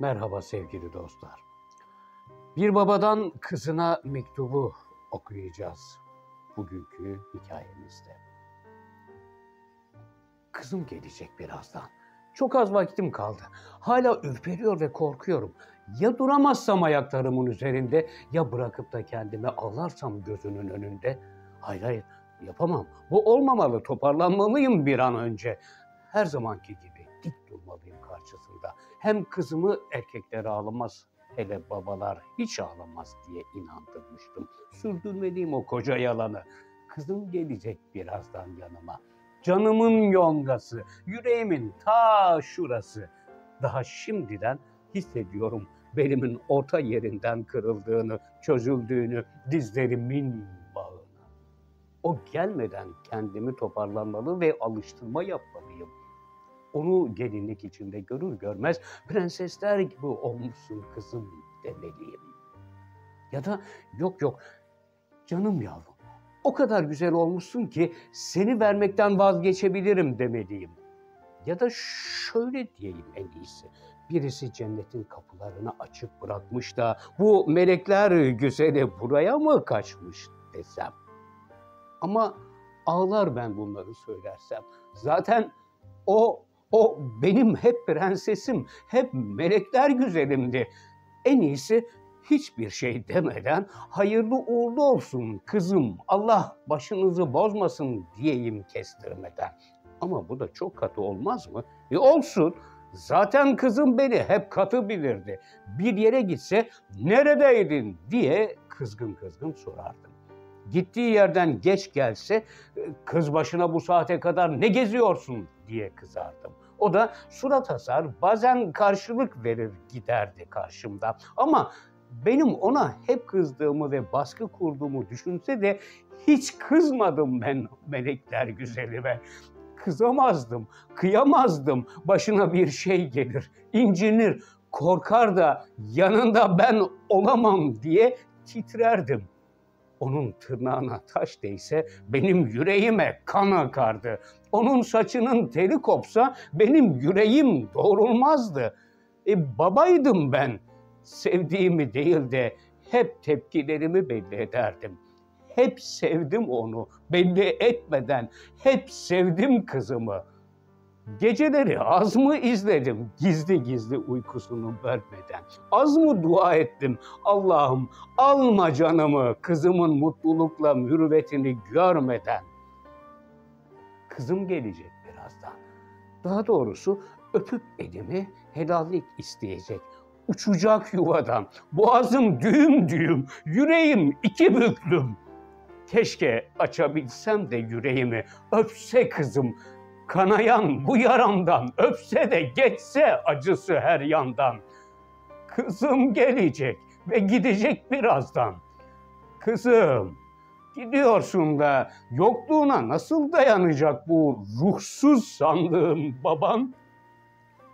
Merhaba sevgili dostlar. Bir babadan kızına mektubu okuyacağız bugünkü hikayemizde. Kızım gelecek birazdan. Çok az vaktim kaldı. Hala ürperiyor ve korkuyorum. Ya duramazsam ayaklarımın üzerinde ya bırakıp da kendimi ağlarsam gözünün önünde. Hayır hayır yapamam. Bu olmamalı. Toparlanmalıyım bir an önce. Her zamanki gibi dik durmalıyım karşısında. Hem kızımı erkekler ağlamaz, hele babalar hiç ağlamaz diye inandırmıştım. Sürdürmeliyim o koca yalanı. Kızım gelecek birazdan yanıma. Canımın yongası, yüreğimin ta şurası. Daha şimdiden hissediyorum belimin orta yerinden kırıldığını, çözüldüğünü, dizlerimin bağını. O gelmeden kendimi toparlanmalı ve alıştırma yapmalıyım. Onu gelinlik içinde görür görmez prensesler gibi olmuşsun kızım demeliyim. Ya da yok yok canım yavrum o kadar güzel olmuşsun ki seni vermekten vazgeçebilirim demeliyim. Ya da şöyle diyeyim en iyisi. Birisi cennetin kapılarını açık bırakmış da bu melekler güzeli buraya mı kaçmış desem. Ama ağlar ben bunları söylersem. Zaten o o benim hep prensesim, hep melekler güzelimdi. En iyisi hiçbir şey demeden hayırlı uğurlu olsun kızım, Allah başınızı bozmasın diyeyim kestirmeden. Ama bu da çok katı olmaz mı? E olsun. Zaten kızım beni hep katı bilirdi. Bir yere gitse neredeydin diye kızgın kızgın sorardım. Gittiği yerden geç gelse kız başına bu saate kadar ne geziyorsun diye kızardım. O da surat asar, bazen karşılık verir giderdi karşımda. Ama benim ona hep kızdığımı ve baskı kurduğumu düşünse de hiç kızmadım ben melekler güzelime. Kızamazdım, kıyamazdım. Başına bir şey gelir, incinir, korkar da yanında ben olamam diye titrerdim. Onun tırnağına taş değse benim yüreğime kan akardı. Onun saçının teli kopsa benim yüreğim doğrulmazdı. E, babaydım ben. Sevdiğimi değil de hep tepkilerimi belli ederdim. Hep sevdim onu, belli etmeden. Hep sevdim kızımı. Geceleri az mı izledim gizli gizli uykusunu bölmeden? Az mı dua ettim Allah'ım alma canımı kızımın mutlulukla mürüvvetini görmeden? Kızım gelecek birazdan. Daha doğrusu öpüp elimi helallik isteyecek. Uçacak yuvadan. Boğazım düğüm düğüm, yüreğim iki büklüm. Keşke açabilsem de yüreğimi, öpse kızım, kanayan bu yaramdan, öpse de geçse acısı her yandan. Kızım gelecek ve gidecek birazdan. Kızım, gidiyorsun da yokluğuna nasıl dayanacak bu ruhsuz sandığım baban?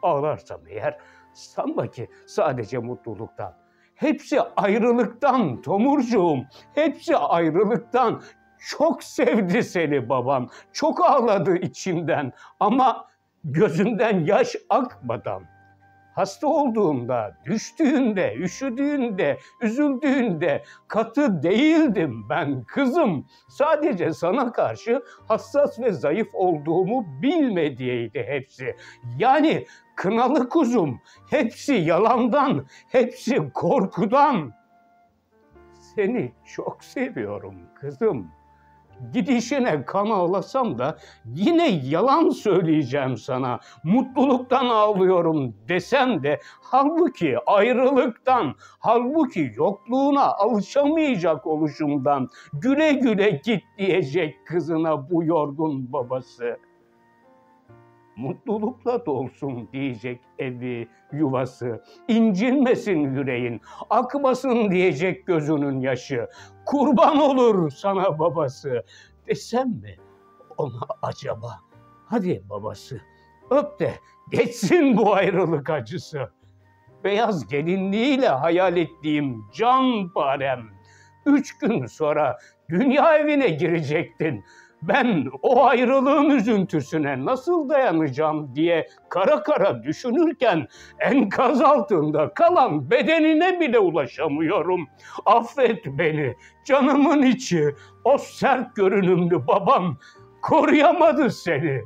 Ağlarsam eğer sanma ki sadece mutluluktan. Hepsi ayrılıktan Tomurcuğum. Hepsi ayrılıktan. Çok sevdi seni babam. Çok ağladı içimden ama gözünden yaş akmadan. Hasta olduğunda, düştüğünde, üşüdüğünde, üzüldüğünde katı değildim ben kızım. Sadece sana karşı hassas ve zayıf olduğumu bilmediyeydi hepsi. Yani kınalı kuzum, hepsi yalandan, hepsi korkudan. Seni çok seviyorum kızım. Gidişine kan ağlasam da yine yalan söyleyeceğim sana. Mutluluktan ağlıyorum desem de halbuki ayrılıktan, halbuki yokluğuna alışamayacak oluşumdan güle güle git diyecek kızına bu yorgun babası mutlulukla dolsun diyecek evi, yuvası. İncinmesin yüreğin, akmasın diyecek gözünün yaşı. Kurban olur sana babası. Desem mi ona acaba? Hadi babası, öp de geçsin bu ayrılık acısı. Beyaz gelinliğiyle hayal ettiğim can parem. Üç gün sonra dünya evine girecektin. Ben o ayrılığın üzüntüsüne nasıl dayanacağım diye kara kara düşünürken enkaz altında kalan bedenine bile ulaşamıyorum. Affet beni, canımın içi, o sert görünümlü babam koruyamadı seni.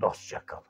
Dostça kalın.